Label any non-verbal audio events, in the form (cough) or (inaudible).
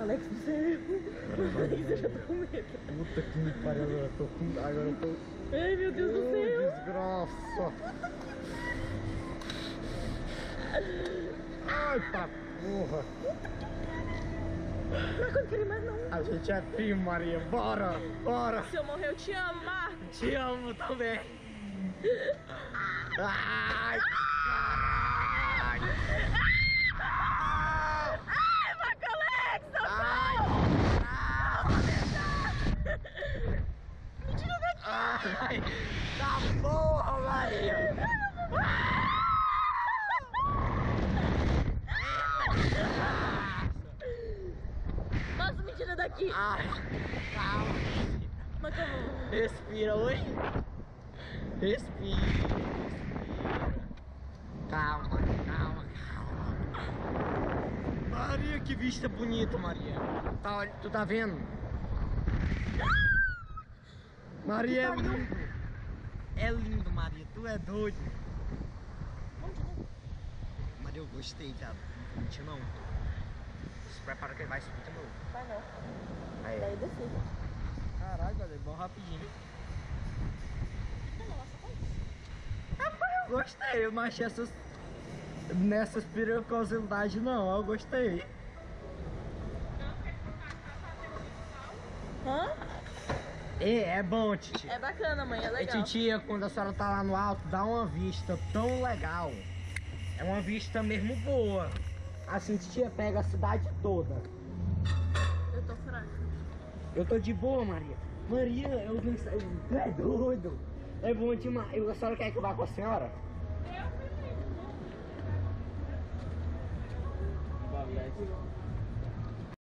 Alex, você é eu. Alex, eu já tô com medo. Puta que me pariu, agora eu tô com. Agora eu tô. Ai, meu Deus do céu. Desgraça! Ai, tá porra! Marco, não quero ir mais não. A gente é primo, Maria. Bora! Bora! Se eu morrer, eu te amo, Marco. Te amo também! (laughs) Ai! Caralho! Ai, Marco Alex, Ai! me tira Ai! Tá porra, Maria! Nossa, me tira daqui. Ai! Calma! Marco, Respira, oi! Respira! Respira! Calma, calma, calma! Maria, que vista bonita, Maria! Tá, tu tá vendo? Maria é lindo! É lindo, Maria, tu é doido! Maria, eu gostei, viado. Não não. Se prepara que ele vai subir de novo. vai não. Aí. Daí desci. Caralho, galera, bom rapidinho. Eu gostei, eu não achei essas. Nessas periculosidades não, eu gostei. É, é bom, Titi. É bacana, mãe, é E legal. titia, quando a senhora tá lá no alto, dá uma vista tão legal. É uma vista mesmo boa. Assim, titia pega a cidade toda. Eu tô fraca. Eu tô de boa, Maria. Maria, eu não sei. Tu é doido. É bom demais. A senhora quer que eu vá com a senhora?